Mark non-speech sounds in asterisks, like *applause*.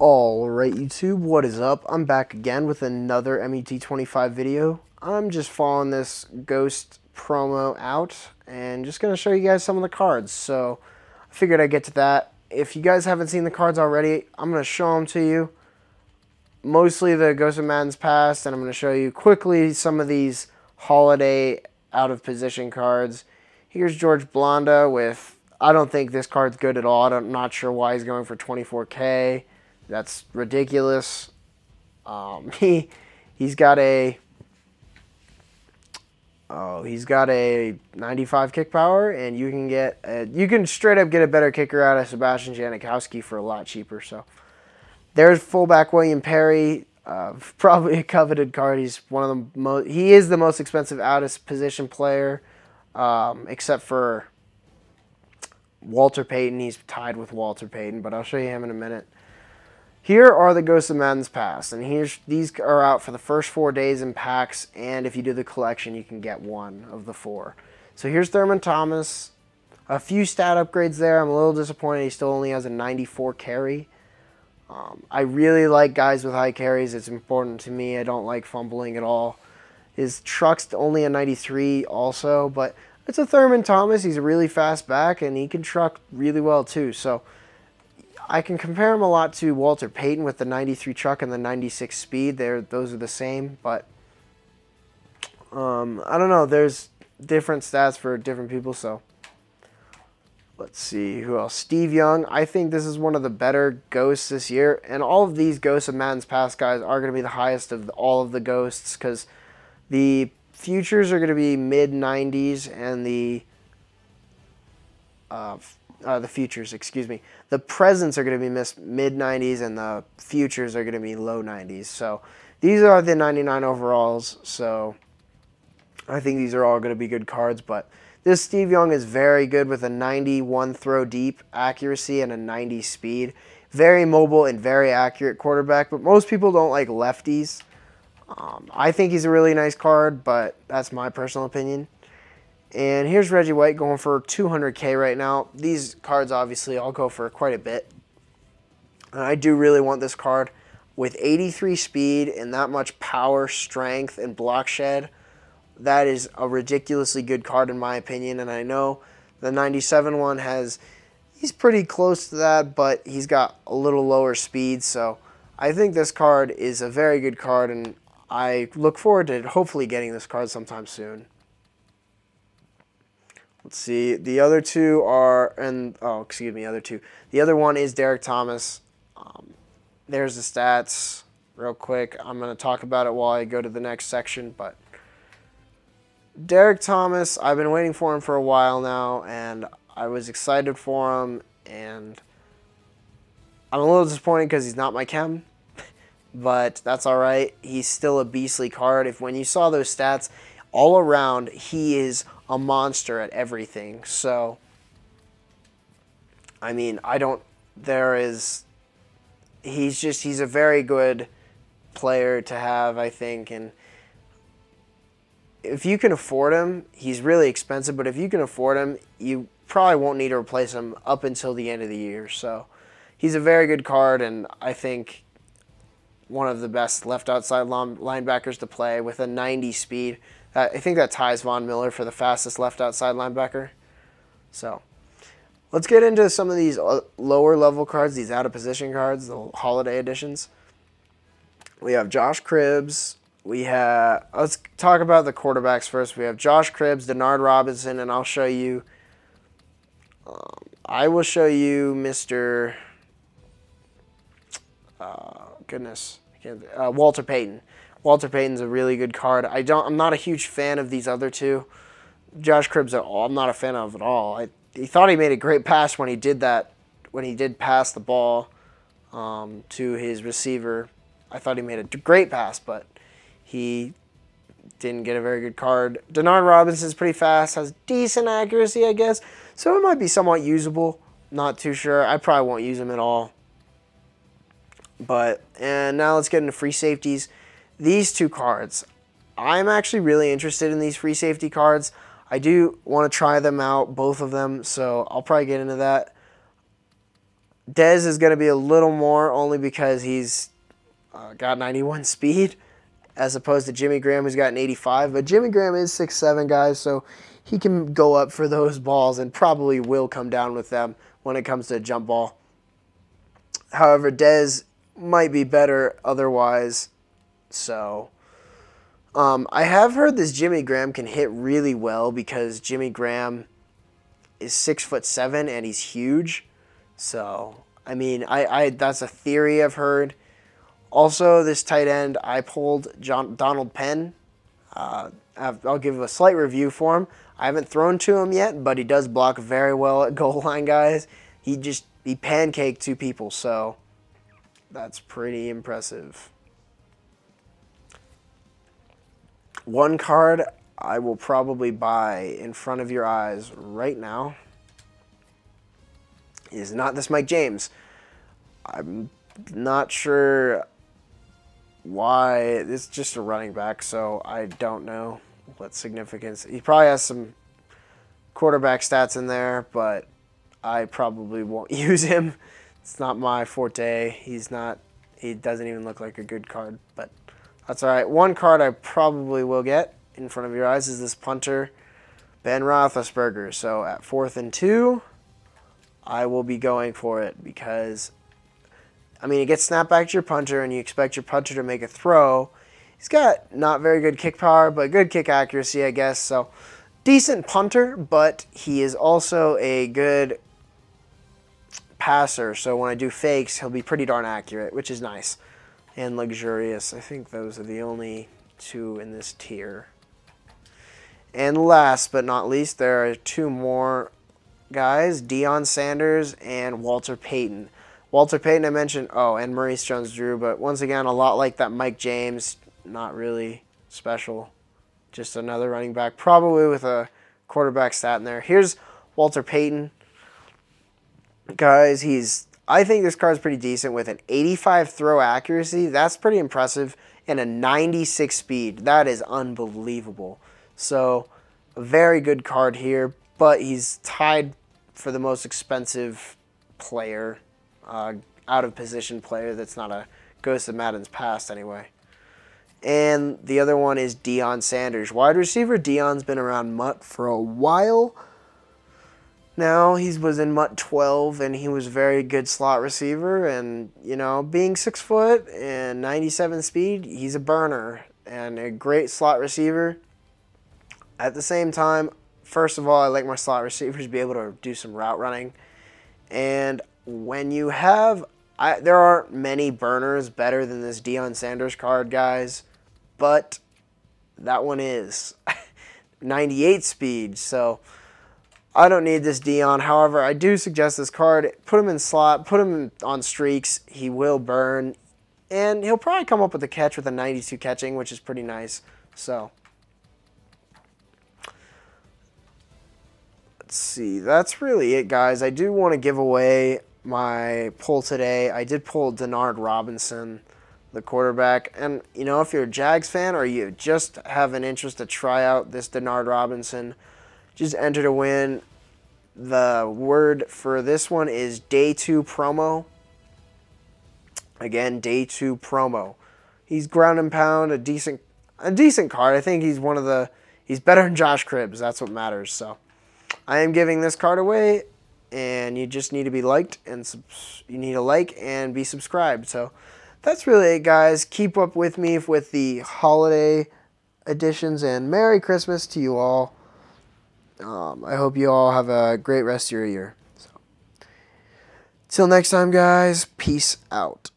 Alright YouTube, what is up? I'm back again with another MUT25 video. I'm just following this Ghost promo out and just going to show you guys some of the cards. So I figured I'd get to that. If you guys haven't seen the cards already, I'm going to show them to you. Mostly the Ghost of Madden's past and I'm going to show you quickly some of these holiday out of position cards. Here's George Blanda with, I don't think this card's good at all. I'm not sure why he's going for 24k. That's ridiculous. Um, *laughs* he he's got a oh he's got a 95 kick power, and you can get a, you can straight up get a better kicker out of Sebastian Janikowski for a lot cheaper. So there's fullback William Perry. Uh, *laughs* probably a coveted card. He's one of the most. He is the most expensive out of position player, um, except for Walter Payton. He's tied with Walter Payton, but I'll show you him in a minute. Here are the Ghosts of Madden's Past, and here's these are out for the first four days in packs, and if you do the collection, you can get one of the four. So here's Thurman Thomas. A few stat upgrades there. I'm a little disappointed he still only has a 94 carry. Um, I really like guys with high carries. It's important to me. I don't like fumbling at all. His truck's only a 93 also, but it's a Thurman Thomas. He's a really fast back, and he can truck really well too. So I can compare him a lot to Walter Payton with the 93 truck and the 96 speed. They're, those are the same, but um, I don't know. There's different stats for different people, so let's see who else. Steve Young. I think this is one of the better ghosts this year, and all of these Ghosts of Madden's past guys are going to be the highest of all of the ghosts because the futures are going to be mid 90s and the uh, uh, the futures, excuse me. The presents are going to be mid 90s and the futures are going to be low 90s. So these are the 99 overalls. So I think these are all going to be good cards. But this Steve Young is very good with a 91 throw deep accuracy and a 90 speed. Very mobile and very accurate quarterback. But most people don't like lefties. Um, I think he's a really nice card, but that's my personal opinion. And here's Reggie White going for 200k right now. These cards obviously all go for quite a bit. And I do really want this card with 83 speed and that much power, strength, and block shed. That is a ridiculously good card in my opinion. And I know the 97 one has, he's pretty close to that, but he's got a little lower speed. So I think this card is a very good card and I look forward to hopefully getting this card sometime soon. Let's see. The other two are, and oh, excuse me, other two. The other one is Derrick Thomas. Um, there's the stats real quick. I'm going to talk about it while I go to the next section, but Derrick Thomas, I've been waiting for him for a while now, and I was excited for him, and I'm a little disappointed because he's not my chem, *laughs* but that's all right. He's still a beastly card. If when you saw those stats, all around, he is a monster at everything. So, I mean, I don't. There is. He's just. He's a very good player to have, I think, and if you can afford him, he's really expensive. But if you can afford him, you probably won't need to replace him up until the end of the year. So, he's a very good card, and I think one of the best left outside linebackers to play with a 90 speed. I think that ties Von Miller for the fastest left outside linebacker. So let's get into some of these uh, lower level cards, these out of position cards, the holiday editions. We have Josh Cribbs. We have, let's talk about the quarterbacks first. We have Josh Cribbs, Denard Robinson, and I'll show you, um, I will show you Mr. Uh, goodness, uh, Walter Payton. Walter Payton's a really good card. I don't. I'm not a huge fan of these other two. Josh Cribbs at all. I'm not a fan of at all. I he thought he made a great pass when he did that. When he did pass the ball um, to his receiver, I thought he made a great pass, but he didn't get a very good card. Denard Robinson's pretty fast, has decent accuracy, I guess. So it might be somewhat usable. Not too sure. I probably won't use him at all. But and now let's get into free safeties these two cards, I'm actually really interested in these free safety cards. I do want to try them out, both of them, so I'll probably get into that. Dez is going to be a little more only because he's uh, got 91 *laughs* speed as opposed to Jimmy Graham who's got an 85. But Jimmy Graham is six seven guys, so he can go up for those balls and probably will come down with them when it comes to a jump ball. However, Dez might be better otherwise. So um, I have heard this Jimmy Graham can hit really well because Jimmy Graham is six foot seven and he's huge. So I mean, I, I that's a theory I've heard. Also, this tight end, I pulled John, Donald Penn. Uh, I'll give a slight review for him. I haven't thrown to him yet, but he does block very well at *laughs* goal line, guys. He just he pancaked two people, so that's pretty impressive. One card I will probably buy in front of your eyes right now is not this Mike James. I'm not sure why. It's just a running back, so I don't know what significance. He probably has some quarterback stats in there, but I probably won't *laughs* use him. It's not my forte. He's not. He doesn't even look like a good card, but that's all right. One card I probably will get in front of your eyes is this punter, Ben Roethlisberger. So at fourth and two, I will be going for it because, I mean, it gets snapped back to your punter, and you expect your punter to make a throw. He's got not very good kick power, but good kick accuracy, I guess. So decent punter, but he is also a good passer. So when I do fakes, he'll be pretty darn accurate, which is nice and luxurious. I think those are the only two in this tier. And last but not least, there are two more guys, Deion Sanders and Walter Payton. Walter Payton I mentioned, oh, and Maurice Jones-Drew, but once again, a lot like that Mike James, not really special. Just another running back, probably with a quarterback stat in there. Here's Walter Payton. Guys, he's I think this card's pretty decent with an 85 throw accuracy. That's pretty impressive. And a 96 speed. That is unbelievable. So, a very good card here, but he's tied for the most expensive player, uh, out of position player that's not a Ghost of Madden's past anyway. And the other one is Deion Sanders. Wide receiver, Deion's been around MUT for a while now. He was in MUT 12 and he was a very good slot receiver. And, you know, being six foot and 97 speed, he's a burner and a great slot receiver. At the same time, first of all, I like my slot receivers to be able to do some route running. And when you have, I, there aren't many burners better than this Deion Sanders card, guys, but that one is *laughs* 98 speed. So I don't need this Deion. However, I do suggest this card. Put him in slot. Put him on streaks. He will burn. And he'll probably come up with a catch with a 92 catching, which is pretty nice. So, let's see. That's really it, guys. I do want to give away my pull today. I did pull Denard Robinson, the quarterback. And, you know, if you're a Jags fan or you just have an interest to try out this Denard Robinson – just enter to win. The word for this one is day two promo. Again, day two promo. He's ground and pound, a decent, a decent card. I think he's one of the, he's better than Josh Cribbs. That's what matters. So, I am giving this card away, and you just need to be liked and you need to like and be subscribed. So, that's really it, guys. Keep up with me with the holiday editions, and Merry Christmas to you all. Um, I hope you all have a great rest of your year. So, till next time, guys. Peace out.